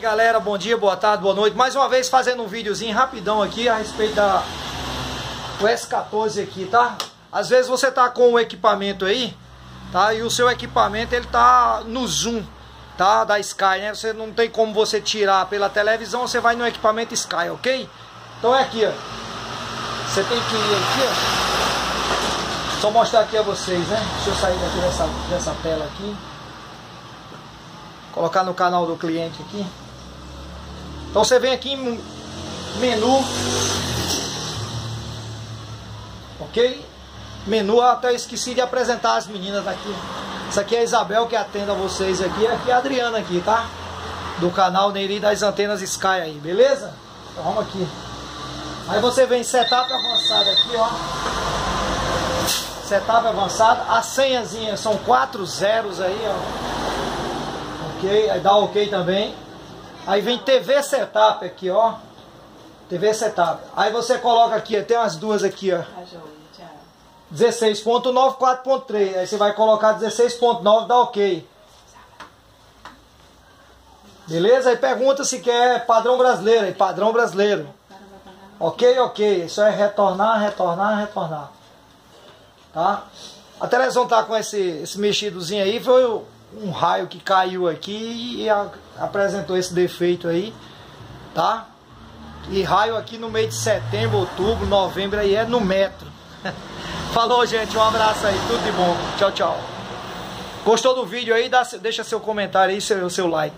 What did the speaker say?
galera, bom dia, boa tarde, boa noite. Mais uma vez fazendo um videozinho rapidão aqui a respeito da o S14 aqui, tá? Às vezes você tá com o equipamento aí, tá? E o seu equipamento ele tá no zoom, tá? Da Sky, né? Você não tem como você tirar pela televisão, você vai no equipamento Sky, ok? Então é aqui, ó. Você tem que ir aqui, ó. Só mostrar aqui a vocês, né? Deixa eu sair daqui dessa, dessa tela aqui. Colocar no canal do cliente aqui. Então você vem aqui em menu. Ok? Menu, até esqueci de apresentar as meninas aqui. Essa aqui é a Isabel que atende a vocês aqui. Aqui é a Adriana aqui, tá? Do canal Neiri das Antenas Sky aí, beleza? Então vamos aqui. Aí você vem setup avançado aqui, ó. Setup avançado. A senhazinha são quatro zeros aí, ó. Ok, aí dá ok também. Aí vem TV setup aqui, ó. TV setup. Aí você coloca aqui, tem umas duas aqui, ó. 16.9, 4.3. Aí você vai colocar 16.9, dá ok. Beleza? Aí pergunta se quer padrão brasileiro. Aí, padrão brasileiro. Ok, ok. Isso é retornar, retornar, retornar. Tá? A televisão tá com esse, esse mexidozinho aí. Foi um raio que caiu aqui e a, apresentou esse defeito aí. Tá? E raio aqui no mês de setembro, outubro, novembro aí é no metro. Falou, gente. Um abraço aí. Tudo de bom. Tchau, tchau. Gostou do vídeo aí? Dá, deixa seu comentário aí, seu, seu like.